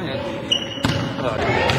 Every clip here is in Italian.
Ya, kalau.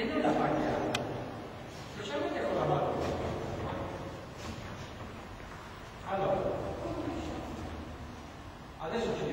e nella paglia specialmente con la mano. Allora, diciamo? adesso ci